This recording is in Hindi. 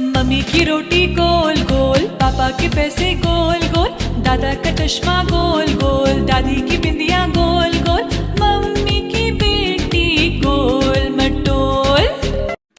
मम्मी की रोटी गोल गोल, पापा के पैसे गोल गोल, दादा का चश्मा गोल गोल।